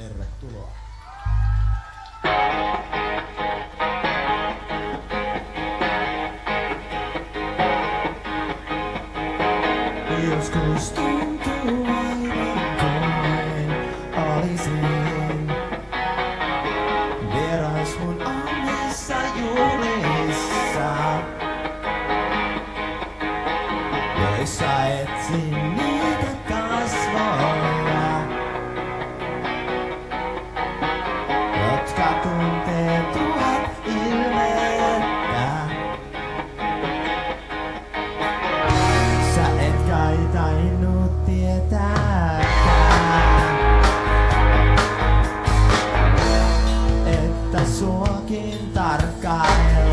Tervetuloa. Joskus tuntuu aivan kuin olisin niin. vieras mun onnessa julissa. Joissa etsin niitä kasvoja. so tarkaya